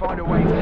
find a way to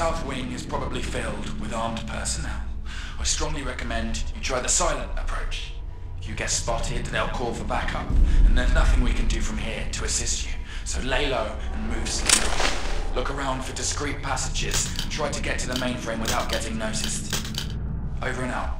The south Wing is probably filled with armed personnel. I strongly recommend you try the silent approach. If you get spotted, they'll call for backup, and there's nothing we can do from here to assist you. So lay low and move slowly. Look around for discreet passages. and Try to get to the mainframe without getting noticed. Over and out.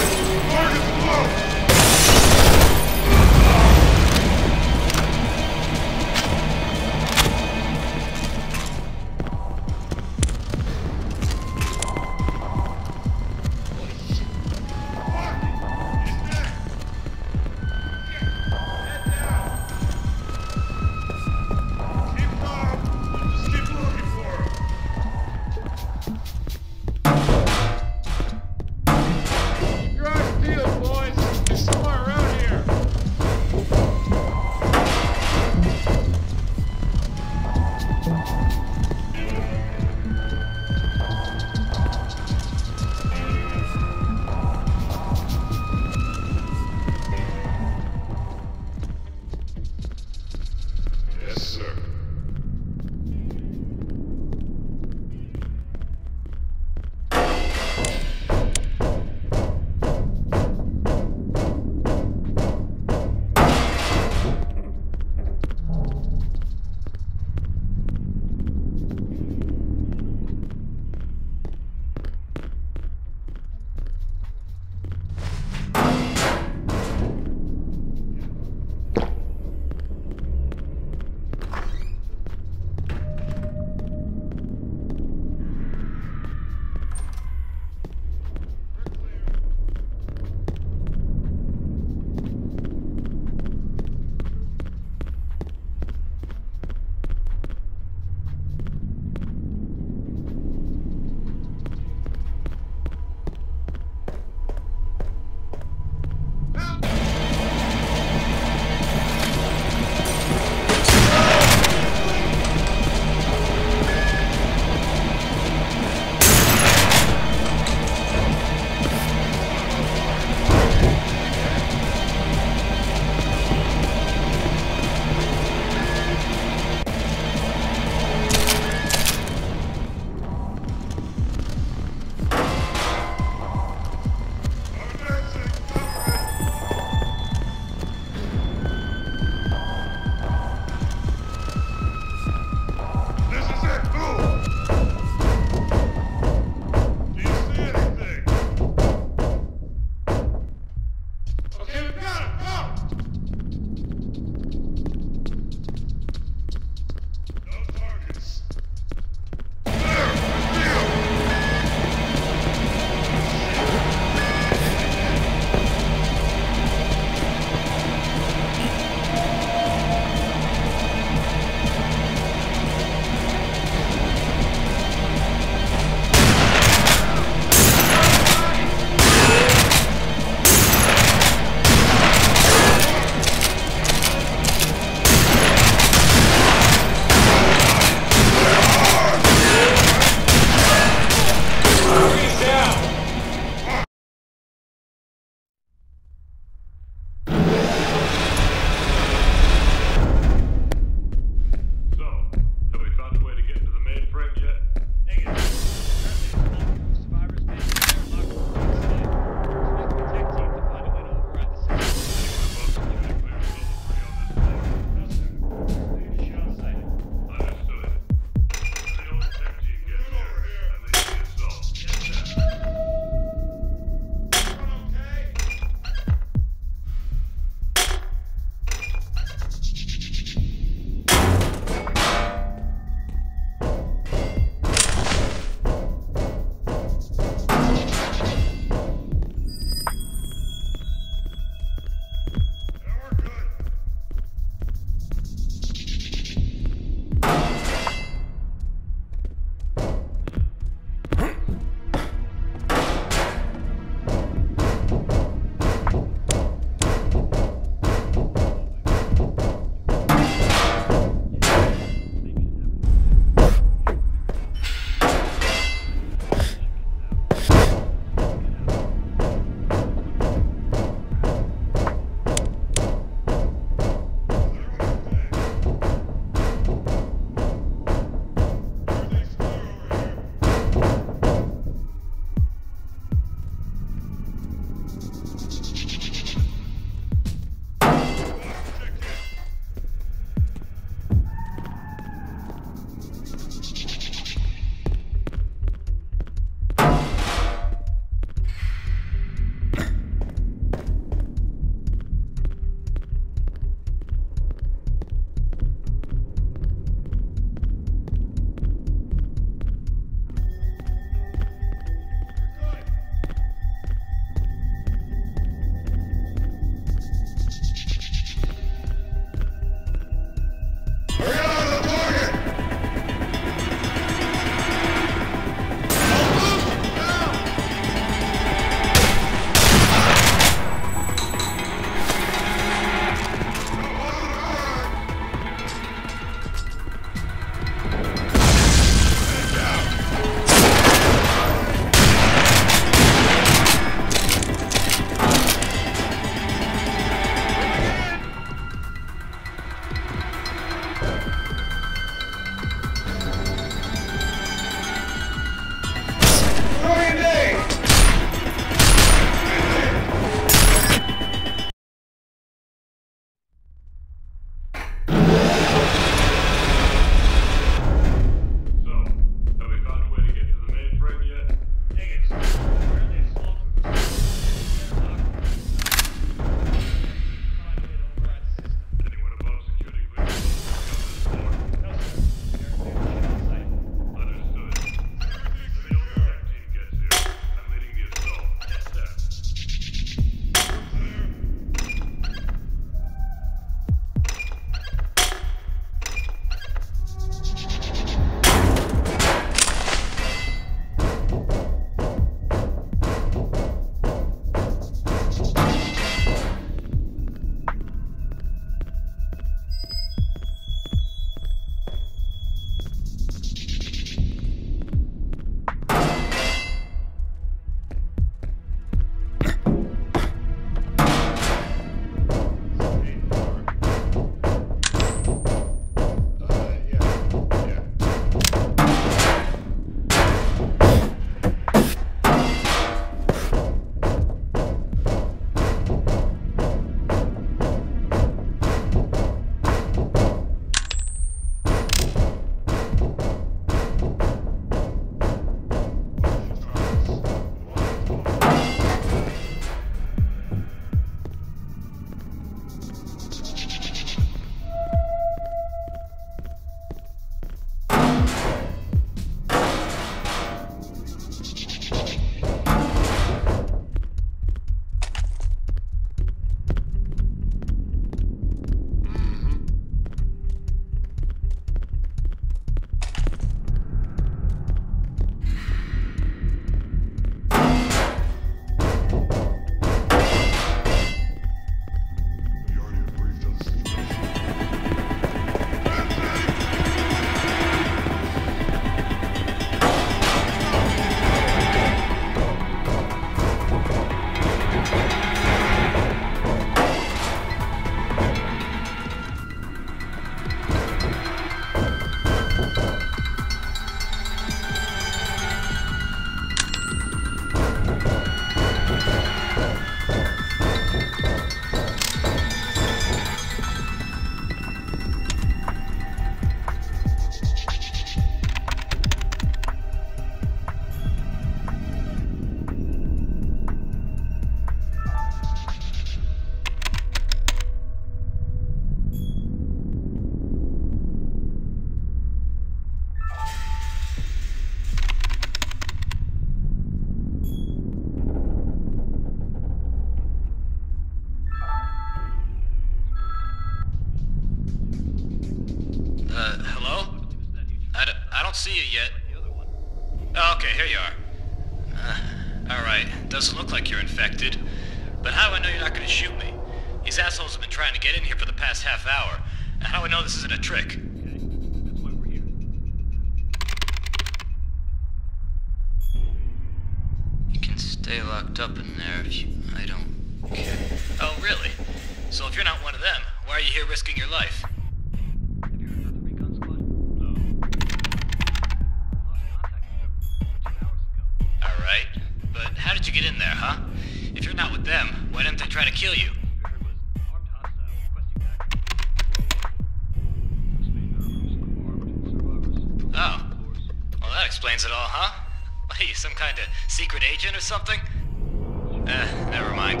Eh, never mind.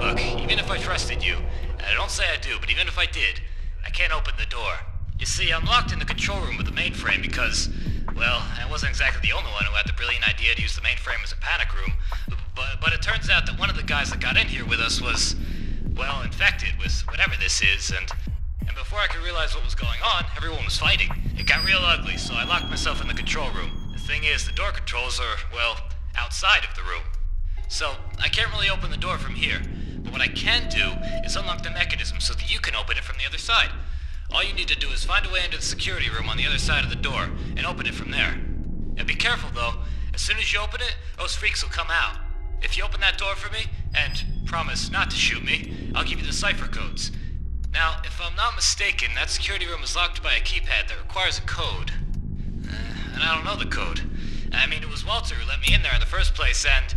Look, even if I trusted you, I don't say I do, but even if I did, I can't open the door. You see, I'm locked in the control room with the mainframe because, well, I wasn't exactly the only one who had the brilliant idea to use the mainframe as a panic room. But, but it turns out that one of the guys that got in here with us was, well, infected with whatever this is, and and before I could realize what was going on, everyone was fighting. It got real ugly, so I locked myself in the control room. The thing is, the door controls are, well, outside of the room. So, I can't really open the door from here. But what I can do is unlock the mechanism so that you can open it from the other side. All you need to do is find a way into the security room on the other side of the door and open it from there. And be careful though, as soon as you open it, those freaks will come out. If you open that door for me, and promise not to shoot me, I'll give you the cipher codes. Now, if I'm not mistaken, that security room is locked by a keypad that requires a code. Uh, and I don't know the code. I mean, it was Walter who let me in there in the first place, and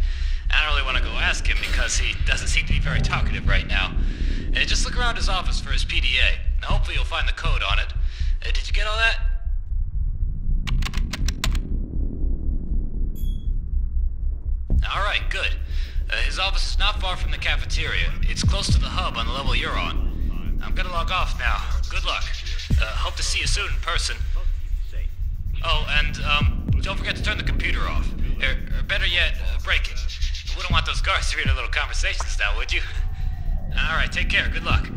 I don't really want to go ask him because he doesn't seem to be very talkative right now. Uh, just look around his office for his PDA. Hopefully you'll find the code on it. Uh, did you get all that? Alright, good. Uh, his office is not far from the cafeteria. It's close to the hub on the level you're on. I'm gonna log off now. Good luck. Uh, hope to see you soon in person. Oh, and, um, don't forget to turn the computer off. Or better yet, uh, break it. Wouldn't want those guards to hear their little conversations now, would you? Alright, take care. Good luck.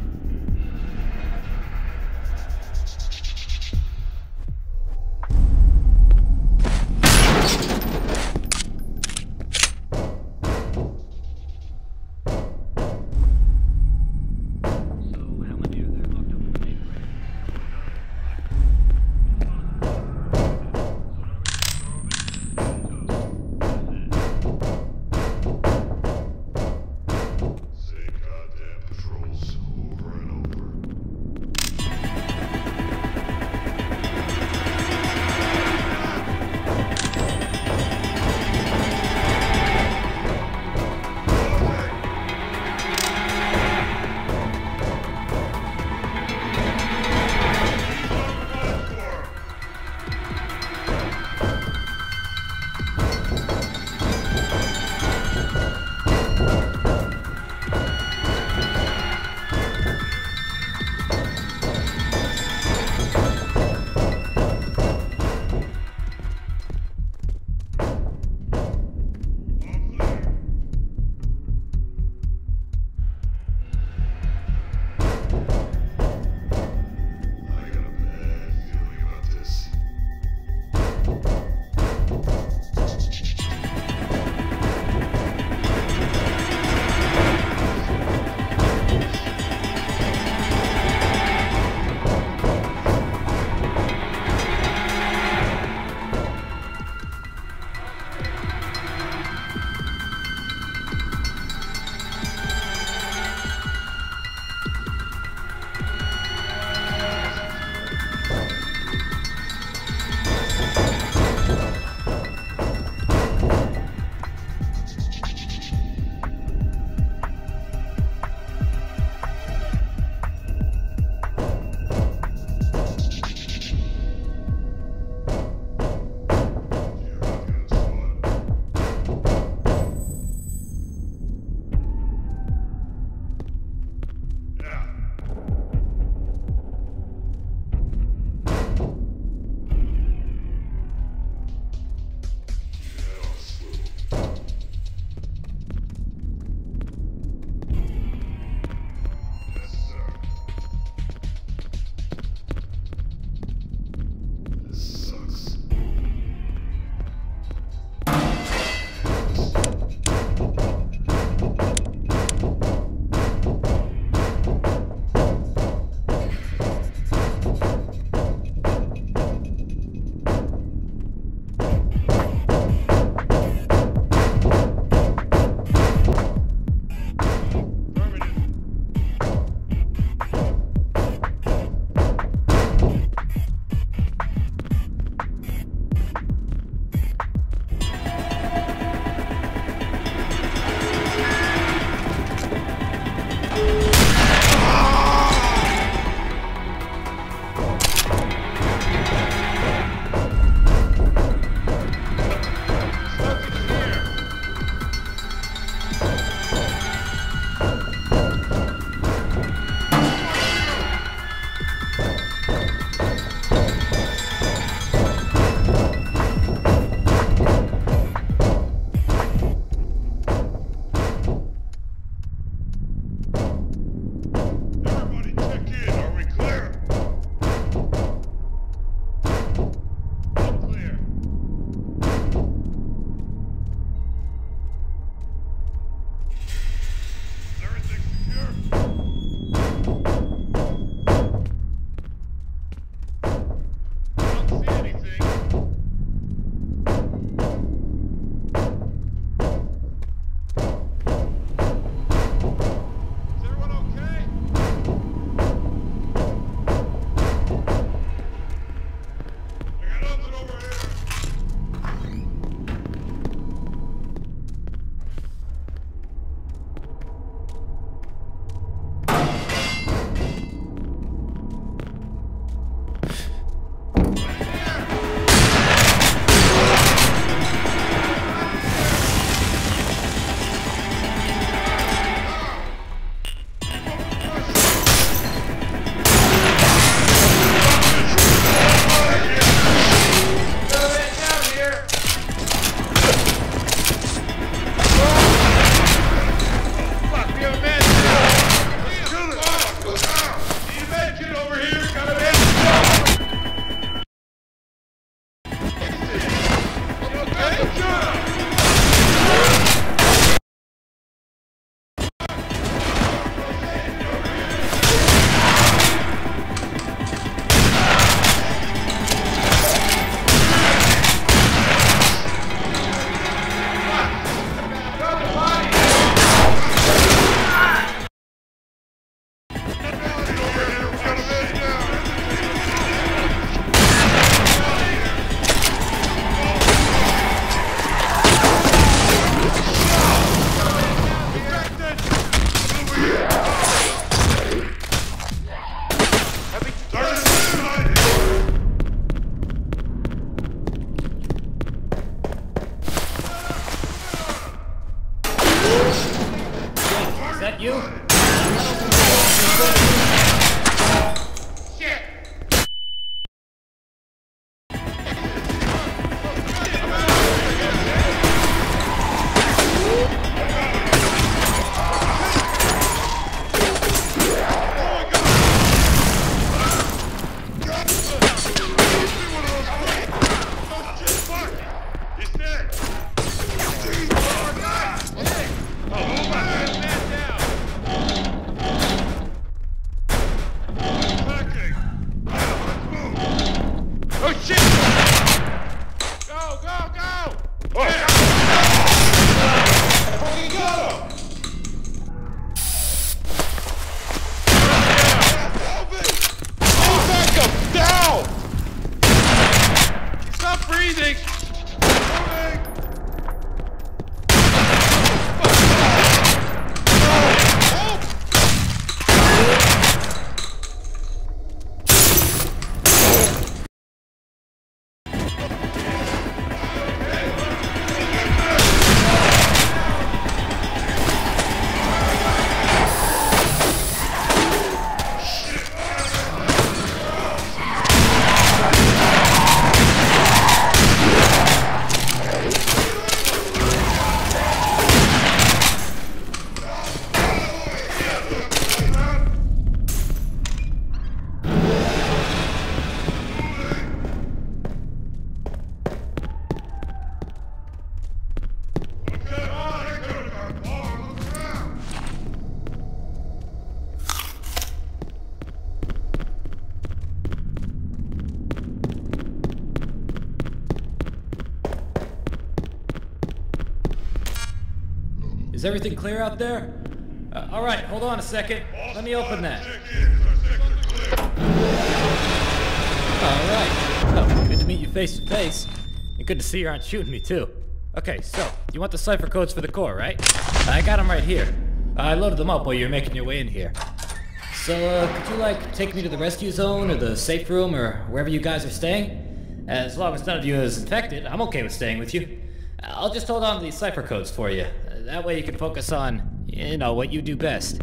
Is everything clear out there? Uh, all right, hold on a second. Let me open that. All right. Well, good to meet you face to face. And good to see you aren't shooting me, too. Okay, so, you want the cipher codes for the core, right? I got them right here. I loaded them up while you were making your way in here. So, uh, could you, like, take me to the rescue zone or the safe room or wherever you guys are staying? As long as none of you is infected, I'm okay with staying with you. I'll just hold on to these cipher codes for you. That way you can focus on, you know, what you do best.